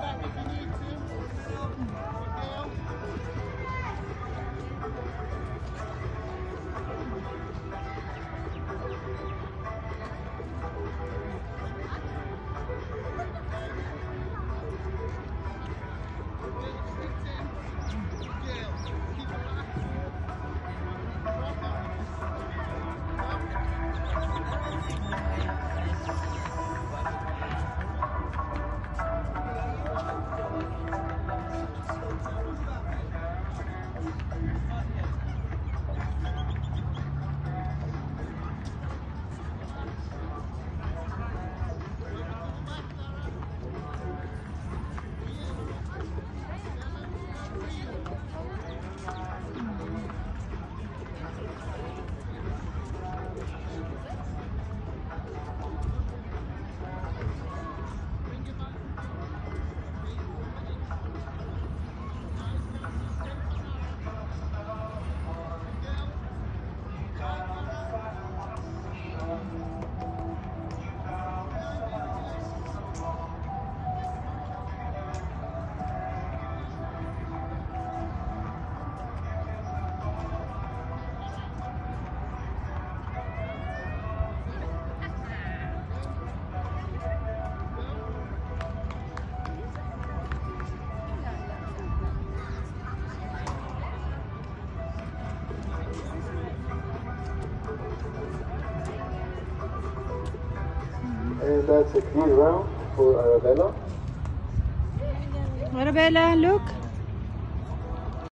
back. And that's a clear round for Arabella. Arabella, look.